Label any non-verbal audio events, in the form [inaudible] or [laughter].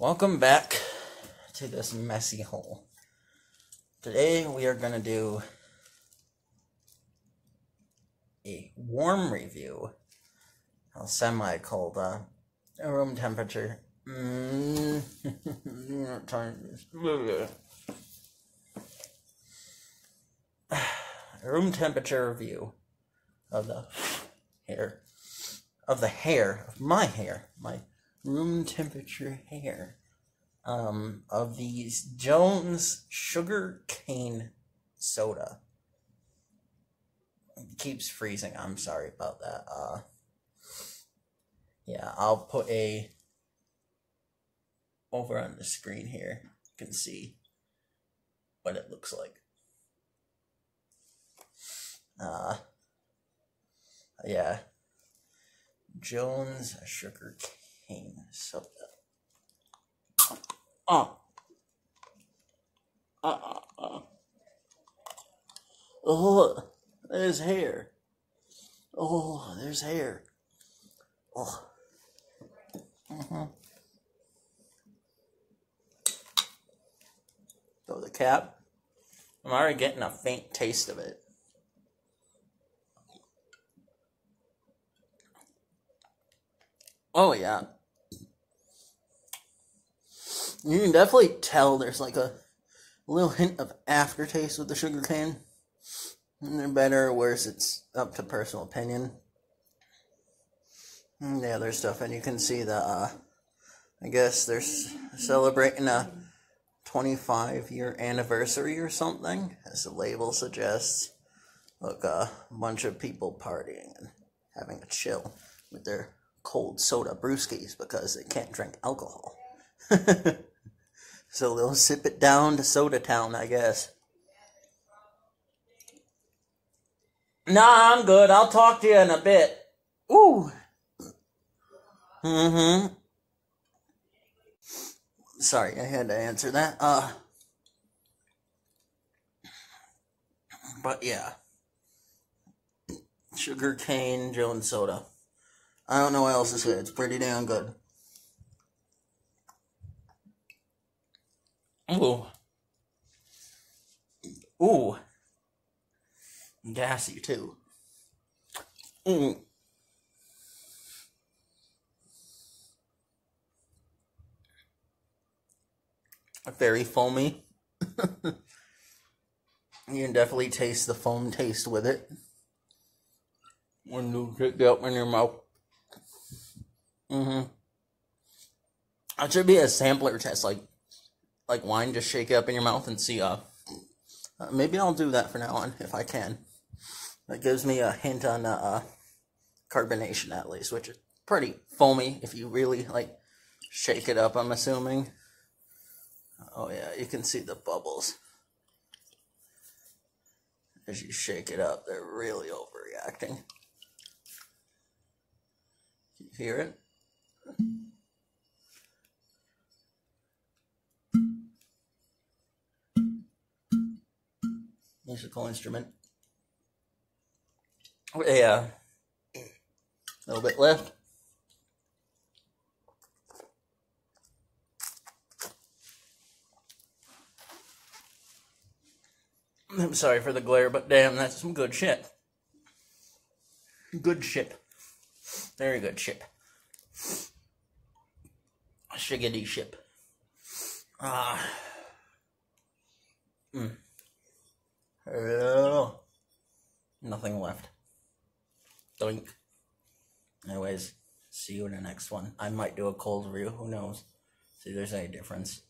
Welcome back to this messy hole. Today we are going to do a warm review, a semi cold, uh, room temperature. Mm. [sighs] room temperature review of the hair, of the hair, of my hair, my room temperature hair um, of these Jones sugar cane soda. It keeps freezing. I'm sorry about that. Uh, yeah, I'll put a over on the screen here. You can see what it looks like. Uh, yeah. Jones sugar cane soda. Oh. Uh, uh, uh. Oh, there's hair. Oh, there's hair. Oh. Mm-hmm. Throw the cap. I'm already getting a faint taste of it. Oh, yeah you can definitely tell there's like a little hint of aftertaste with the sugar cane. And they're better or worse, it's up to personal opinion. And the other stuff, and you can see the, uh, I guess they're celebrating a 25 year anniversary or something, as the label suggests. Look, uh, a bunch of people partying and having a chill with their cold soda brewskis because they can't drink alcohol. [laughs] So they'll sip it down to Soda Town, I guess. Nah, I'm good. I'll talk to you in a bit. Ooh. Mm-hmm. Sorry, I had to answer that. Uh. But yeah. Sugar cane Jones soda. I don't know what else to say. It's pretty damn good. Ooh. Ooh. Gassy too. Mm. Very foamy. [laughs] you can definitely taste the foam taste with it. When you get up in your mouth. Mm-hmm. It should be a sampler test, like like wine, just shake it up in your mouth and see. Uh, uh, maybe I'll do that for now on if I can. That gives me a hint on uh, uh, carbonation at least, which is pretty foamy if you really like shake it up. I'm assuming. Oh yeah, you can see the bubbles as you shake it up. They're really overreacting. You hear it? Musical instrument. Yeah, a little bit left. I'm sorry for the glare, but damn, that's some good shit. Good ship. Very good ship. Shiggity ship. Ah. Mm. Nothing left. Doink. Anyways, see you in the next one. I might do a cold review. Who knows? See if there's any difference.